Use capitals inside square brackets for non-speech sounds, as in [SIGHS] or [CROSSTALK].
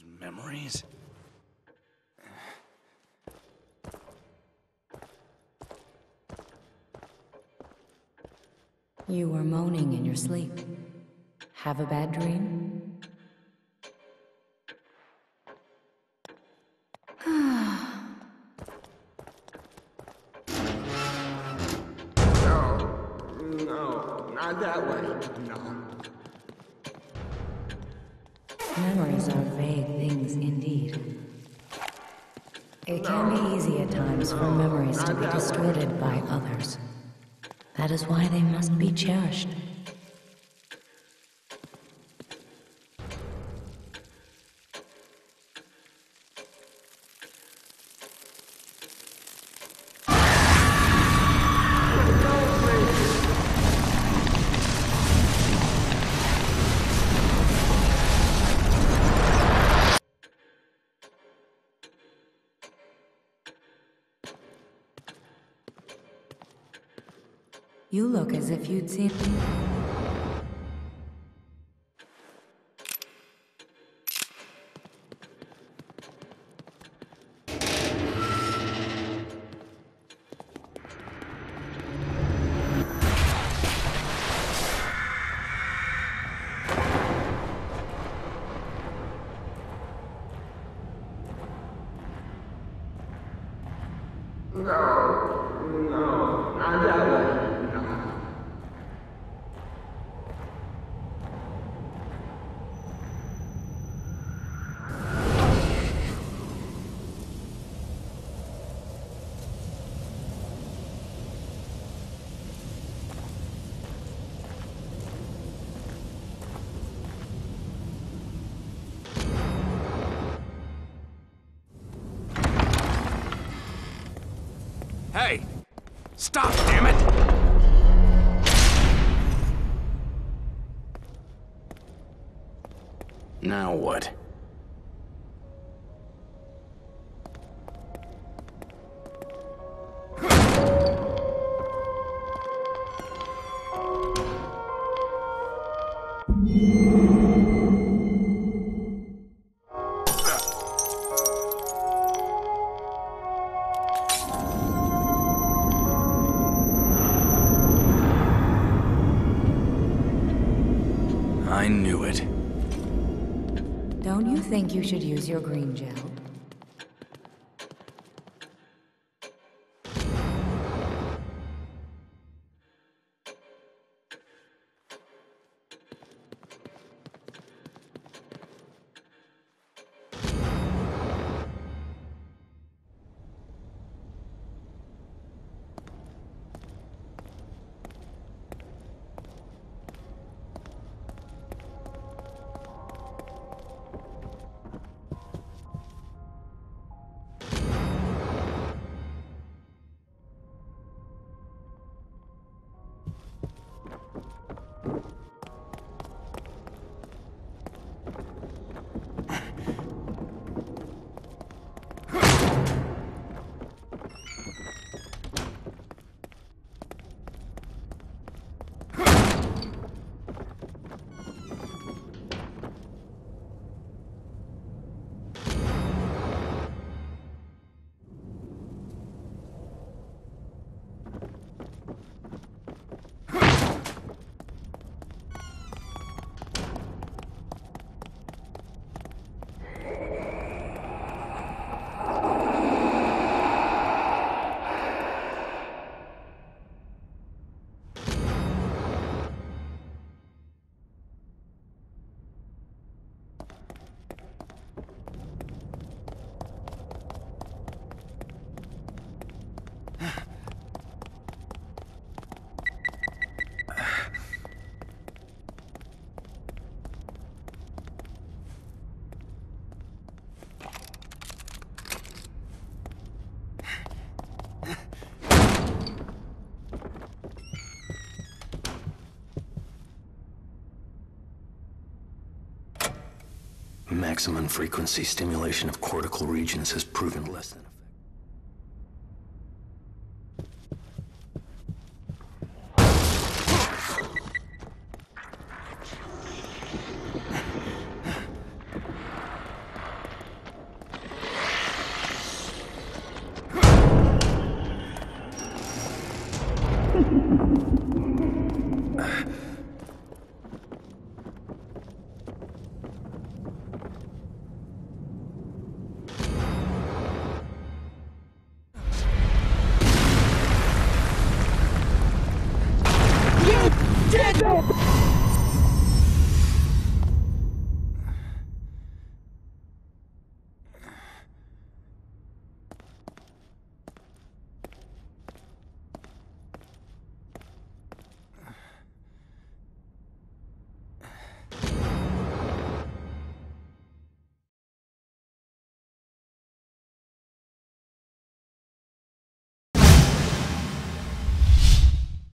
Those memories? You were moaning in your sleep. Have a bad dream? [SIGHS] No, no, not that way. No. Memories are vague things indeed. It can be easy at times for memories to be distorted by others. That is why they must be cherished. You look as if you'd seen. No, no, not that way. Hey! Stop, damn it! Now what? Don't you think you should use your green gel? Maximum frequency stimulation of cortical regions has proven less than